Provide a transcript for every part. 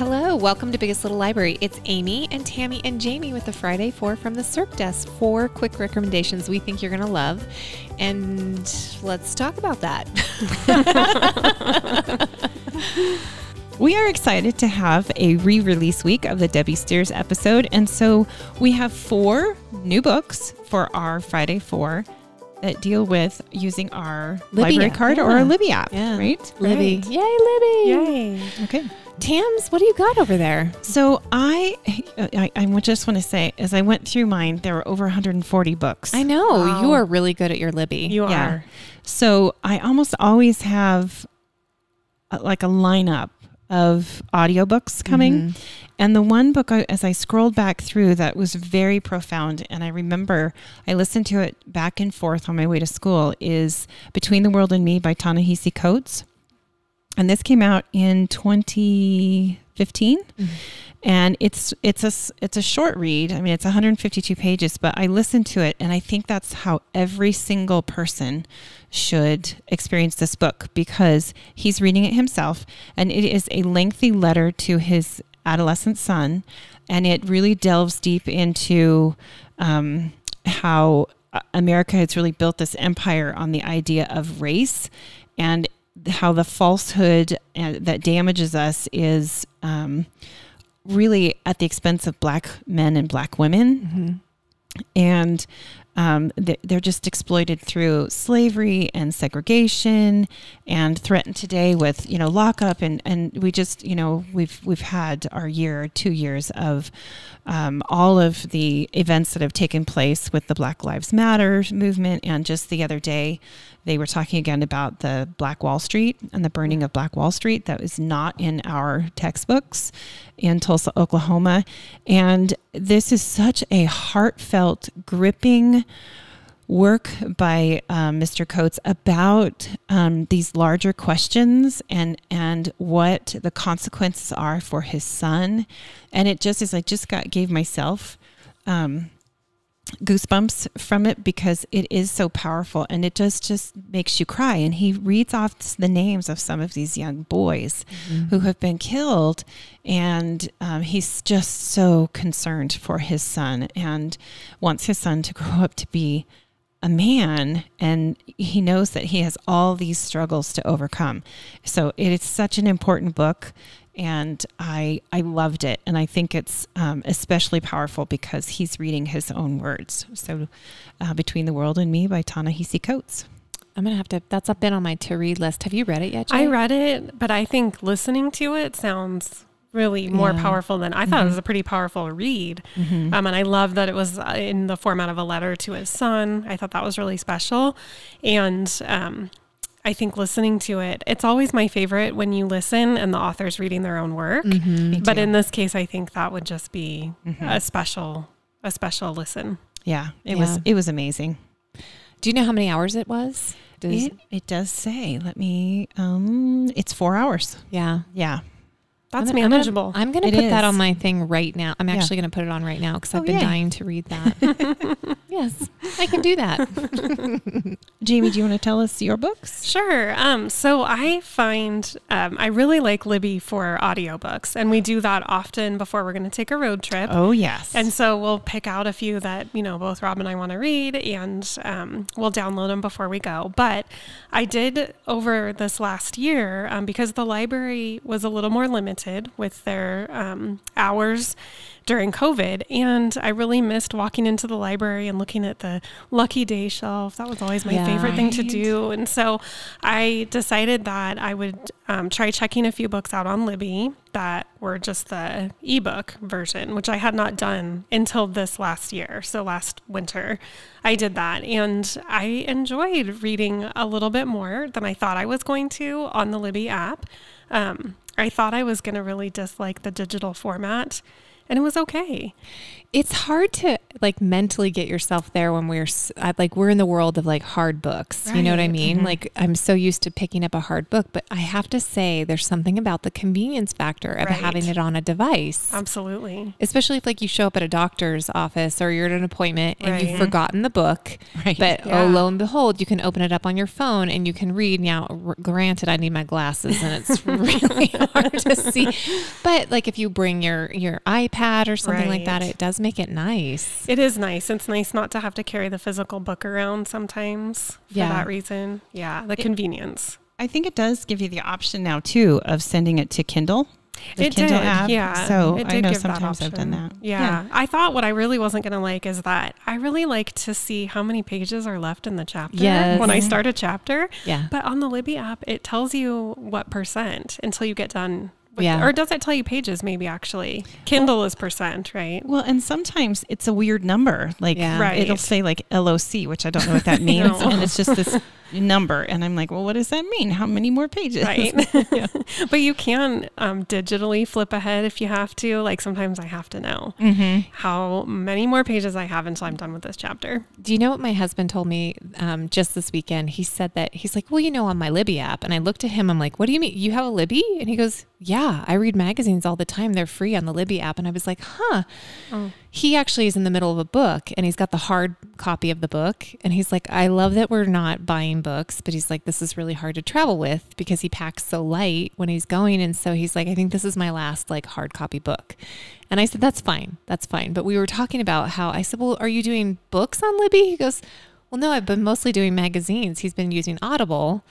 Hello, welcome to Biggest Little Library. It's Amie and Tami and Jamie with the Friday Four from the Circ Desk. Four quick recommendations we think you're going to love. And let's talk about that. We are excited to have a re release week of the Debi Stears episode. And so we have four new books for our Friday Four that deal with using our Libby library app, card or yeah. our Libby app, Yeah. right? Libby. Right. Yay, Libby. Yay. Okay. Tams, what do you got over there? So I, I, I just want to say, as I went through mine, there were over 140 books. I know Wow. you are really good at your Libby. You Yeah. are. So I almost always have uh, like a lineup of audiobooks coming. And the one book, I, as I scrolled back through, that was very profound, and I remember I listened to it back and forth on my way to school, is Between the World and Me by Ta-Nehisi Coates. And this came out in 2015 and it's it's a it's a short read. I mean, it's 152 pages, but I listened to it, and I think that's how every single person should experience this book because he's reading it himself, and it is a lengthy letter to his adolescent son, and it really delves deep into um, how America has really built this empire on the idea of race and how the falsehood uh, that damages us is um, really at the expense of black men and black women. And um, they- they're just exploited through slavery and segregation and threatened today with, you know, lockup. And, and we just, you know, we've, we've had our year, two years of um, all of the events that have taken place with the Black Lives Matter movement. And just the other day, they were talking again about the Black Wall Street and the burning of Black Wall Street. That was not in our textbooks in Tulsa, Oklahoma. And this is such a heartfelt, gripping work by um, Mr. Coates about um, these larger questions and and what the consequences are for his son. And it just is I just got gave myself um, goosebumps from it because it is so powerful and it just just makes you cry. And he reads off the names of some of these young boys who have been killed. And um, he's just so concerned for his son and wants his son to grow up to be a man. And he knows that he has all these struggles to overcome. So it is such an important book and I I loved it, and I think it's um, especially powerful because he's reading his own words. So, uh, between the world and me by Ta-Nehisi Coates. I'm gonna have to. That's up been on my to read list. Have you read it yet? Jay? I read it, but I think listening to it sounds really more Yeah. powerful than I thought it was a pretty powerful read. Mm-hmm. Um, and I love that it was uh, in the format of a letter to his son. I thought that was really special. And um, I think listening to it, it's always my favorite when you listen and the author's reading their own work. Mm-hmm. But in this case, I think that would just be Mhm. a special, a special listen. yeah, it Yeah. was it was amazing. Do you know how many hours it was? Does, It, it does say. Let me. Um, it's four hours. yeah. Yeah. That's I'm gonna- I'm gonna- manageable. I'm going to It put that on my thing right now. I'm Yeah. actually going to put it on right now because I've Oh, been yay. dying to read that. yes, I can do that. Jamie, do you want to tell us your books? Sure. Um, so I find um, I really like Libby for audiobooks, and we do that often before we're going to take a road trip. Oh yes. And so we'll pick out a few that, you know, both Rob and I want to read and um, we'll download them before we go. But I did over this last year, um, because the library was a little more limited with their um, hours during COVID. And I really missed walking into the library and looking at the Lucky Day shelf. That was always my Yeah. favorite thing to do. And so I decided that I would um, try checking a few books out on Libby that were just the ebook version, which I had not done until this last year. So last winter, I did that. And I enjoyed reading a little bit more than I thought I was going to on the Libby app. Um, I thought I was going to really dislike the digital format. and it was okay. It's hard to like mentally get yourself there when we're like we're in the world of like hard books. You know what I Right. mean? Mm-hmm. Like I'm so used to picking up a hard book, but I have to say there's something about the convenience factor of Right. having it on a device. Absolutely. Especially if like you show up at a doctor's office or you're at an appointment and you've forgotten the book, Right. but oh, Yeah. oh lo and behold, you can open it up on your phone and you can read. Now, r- granted, I need my glasses and it's really hard to see, but like if you bring your your iPad or something like that, it does make it nice. It is nice. It's nice not to have to carry the physical book around sometimes for Yeah. that reason. Yeah, the convenience. I think it does give you the option now too of sending it to Kindle. The it Kindle did, app. yeah. So it I did know give that sometimes I've done that. Yeah. I thought what I really wasn't going to like is that I really like to see how many pages are left in the chapter Yes. when I start a chapter. Yeah. But on the Libby app, it tells you what percent until you get done. Yeah. Or does it tell you pages? Maybe actually. Kindle is percent, right? Well, and sometimes it's a weird number. Like Yeah. Right. it'll say like LOC, which I don't know what that means. No. And it's just this number. And I'm like, well, what does that mean? How many more pages? Right. but you can um, digitally flip ahead if you have to. Like sometimes I have to know mm-hmm. how many more pages I have until I'm done with this chapter. Do you know what my husband told me um, just this weekend? He said that he's like, well, you know, on my Libby app. And I looked at him, I'm like, what do you mean? You have a Libby? And he goes, yeah, I read magazines all the time. They're free on the Libby app. And I was like, huh. Oh. He actually is in the middle of a book and he's got the hard copy of the book. And he's like, I love that we're not buying books, but he's like, this is really hard to travel with because he packs so light when he's going. And so he's like, I think this is my last like hard copy book. And I said, that's fine. That's fine. But we were talking about how I said, well, are you doing books on Libby? He goes, well, no, I've been mostly doing magazines. He's been using Audible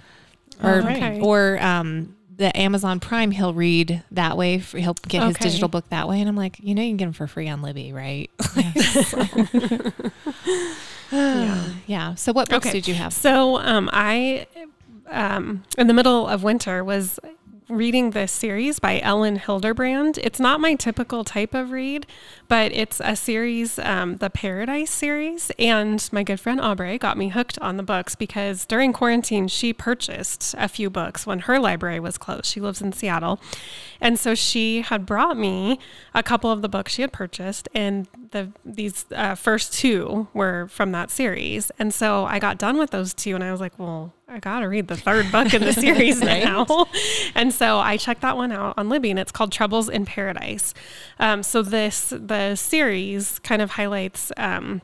or, Oh, right. Or, um, the Amazon Prime, he'll read that way. He'll get his digital book that way. And I'm like, you know, you can get them for free on Libby, right? Yeah. yeah. So what books Okay. did you have? So um, I, um, in the middle of winter, was reading this series by Elin Hilderbrand. It's not my typical type of read, but it's a series, um, the Paradise series. And my good friend Aubrey got me hooked on the books because during quarantine, she purchased a few books when her library was closed. She lives in Seattle. And so she had brought me a couple of the books she had purchased, and the these uh, first two were from that series. And so I got done with those two, and I was like, well, I got to read the third book in the series now. And so I checked that one out on Libby, and it's called Troubles in Paradise. Um, so this the series kind of highlights. Um,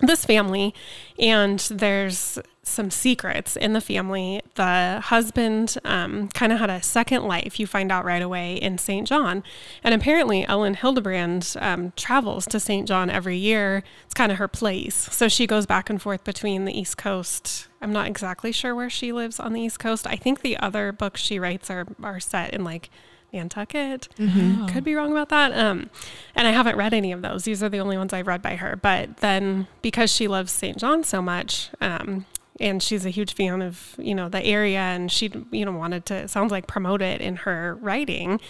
this family and there's some secrets in the family. The husband um, kind of had a second life you find out right away in st john. And apparently elin hilderbrand um, travels to st john every year. It's kind of her place. So she goes back and forth between the east coast i'm not exactly sure where she lives on the east coast. I think the other books she writes are, are set in like Nantucket. Oh. Could be wrong about that. Um, and I haven't read any of those. These are the only ones I've read by her. But then because she loves St. John so much, um, and she's a huge fan of you know the area, and she you know wanted to it sounds like promote it in her writing,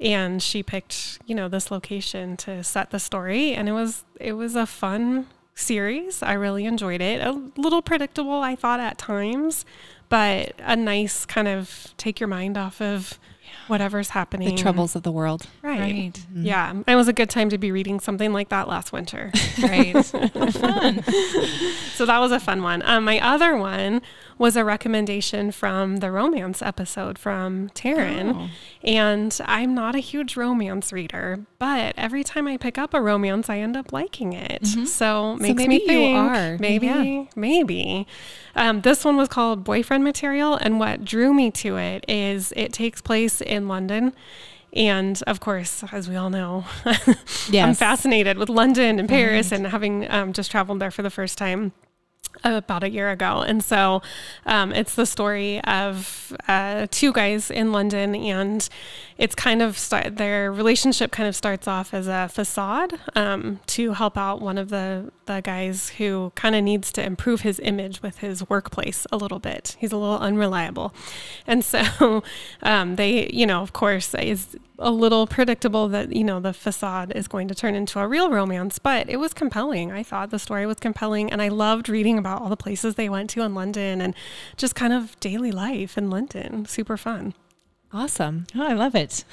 and she picked you know this location to set the story, and it was it was a fun series. I really enjoyed it. A little predictable, I thought at times, but a nice kind of take your mind off of whatever's happening. The troubles of the world. Right. Right. Yeah. It was a good time to be reading something like that last winter. Right. Fun. so that was a fun one. Um, my other one was a recommendation from the romance episode from Taryn. Oh. And I'm not a huge romance reader, but every time I pick up a romance, I end up liking it. So makes maybe me you think. are. Maybe, Yeah. maybe. Um, this one was called Boyfriend Material, and what drew me to it is it takes place in London. And of course, as we all know, I'm fascinated with London and Paris and having um, just traveled there for the first time about a year ago. And so um, it's the story of uh, two guys in London, and it's kind of start, their relationship kind of starts off as a facade um, to help out one of the, the guys who kind of needs to improve his image with his workplace a little bit. He's a little unreliable. And so um, they, you know, of course, is a little predictable that you know the facade is going to turn into a real romance but it was compelling i thought the story was compelling and i loved reading about all the places they went to in london and just kind of daily life in london super fun Awesome. Oh, I love it.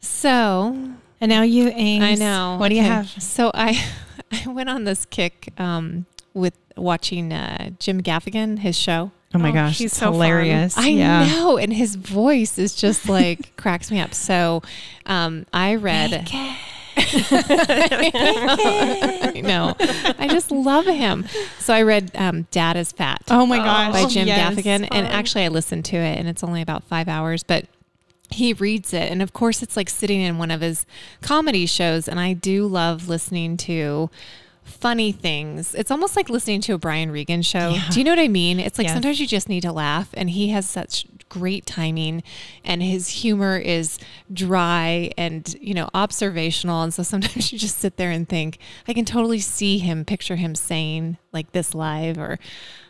So And now you, Ames. I know. What do you Okay. have? So I I went on this kick um, with watching uh, Jim Gaffigan, his show. Oh my Oh, gosh, he's so fun. hilarious. I yeah. know, and his voice is just like cracks me up. So um, I read. I know. I just love him. So I read um, Dad is Fat Oh my gosh. by Jim yes. Gaffigan. And actually, I listened to it, and it's only about five hours, but he reads it. And of course, it's like sitting in one of his comedy shows. And I do love listening to funny things. It's almost like listening to a Brian Regan show. Yeah. Do you know what I mean? It's like Yes. sometimes you just need to laugh, and he has such great timing and his humor is dry and you know observational and so sometimes you just sit there and think i can totally see him picture him saying like this live or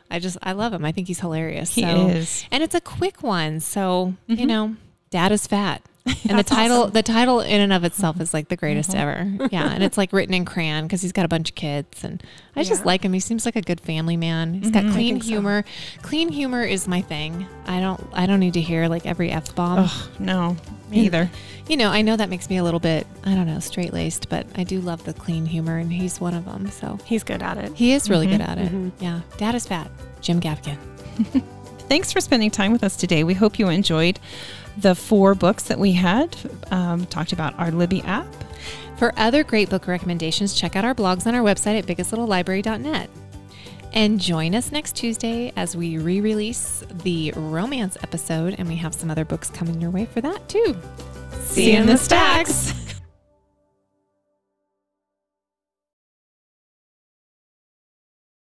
i just i love him i think he's hilarious He so is. and it's a quick one so you Mhm. know dad is fat and the title awesome. the title in and of itself is like the greatest Mhm. ever yeah and it's like written in crayon because he's got a bunch of kids and i just like him he seems like a good family man He's got I clean think so. humor clean humor is my thing i don't i don't need to hear like every f-bomb Oh, no, me either. you know i know that makes me a little bit i don't know straight-laced but i do love the clean humor and he's one of them so He's good at it. he is really Mhm. good at it Mhm. yeah dad is fat jim gaffigan Thanks for spending time with us today. We hope you enjoyed the four books that we had. Um, talked about our Libby app. For other great book recommendations, check out our blogs on our website at biggestlittleLibrary.net. And join us next Tuesday as we re release the romance episode, and we have some other books coming your way for that too. See you in the stacks.